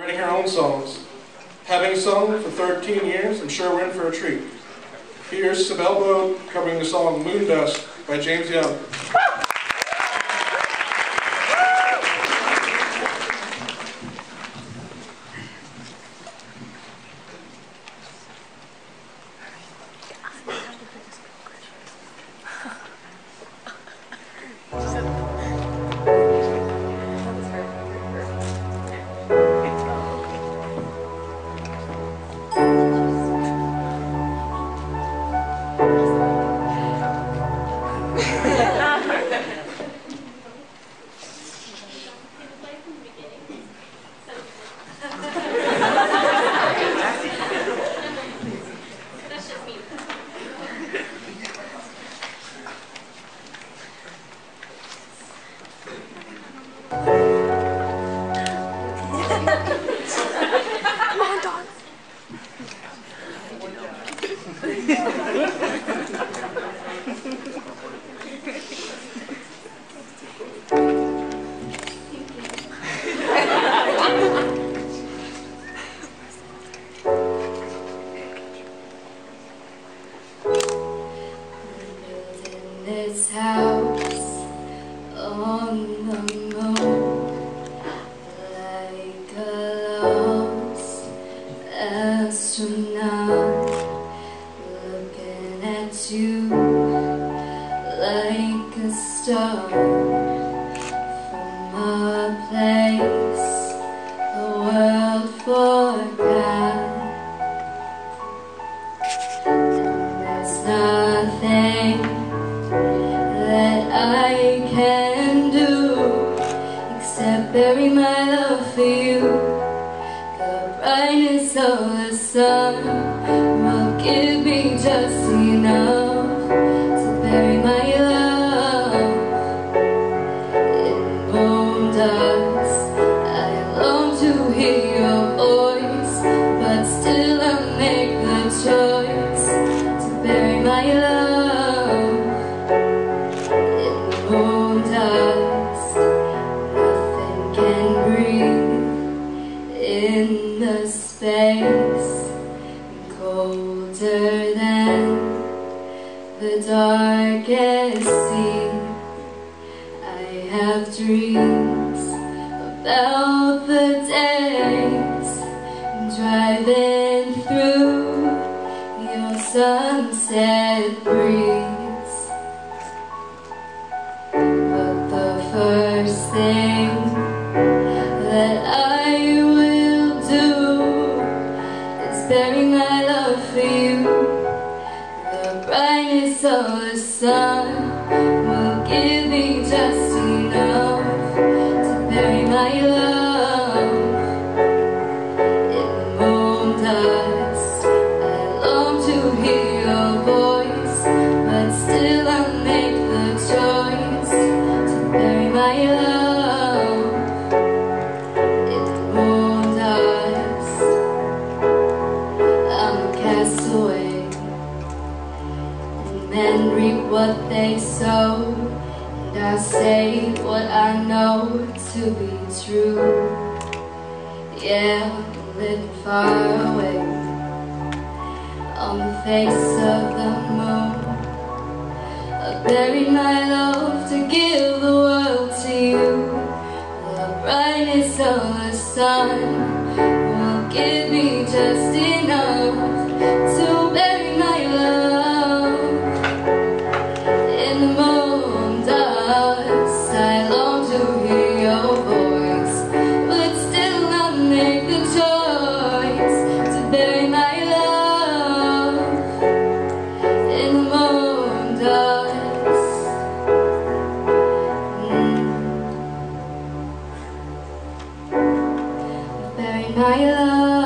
writing her own songs. Having sung for 13 years, I'm sure we're in for a treat. Here's Sibel covering the song Moon Dust by Jaymes Young. Come on, dog. This house on the moon like a lost astronaut looking at you like a star from a place the world forgot. Except bury my love for you. The brightness of the sun will give me just enough to bury my love in moon dust. I long to hear your colder than the darkest sea. I have dreams about the days driving through your sunset breeze. Sun will give me just enough to bury my love in the moon dust. I long to hear your voice, but still I make the choice to bury my love men reap what they sow, and I say what I know to be true. Yeah, I'm living far away on the face of the moon. I buried my love to give the world to you. The brightness of the sun will give me just enough my love